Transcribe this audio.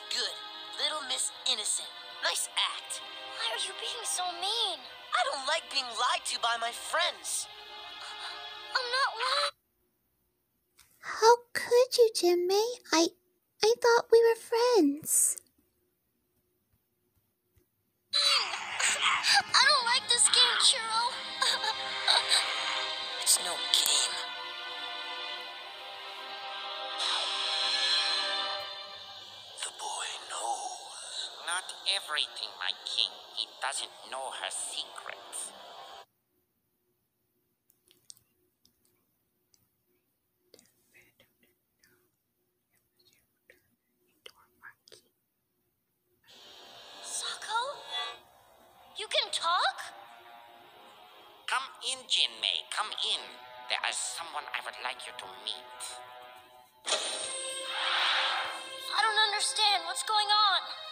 That's good. Little Miss Innocent. Nice act. Why are you being so mean? I don't like being lied to by my friends. I'm not lying. How could you, Jinmay? I I thought we were friends. I don't like this game, Chiro. It's no game. Not everything, my king. He doesn't know her secrets. Sako? You can talk? Come in, Jinmay. Come in. There is someone I would like you to meet. I don't understand. What's going on?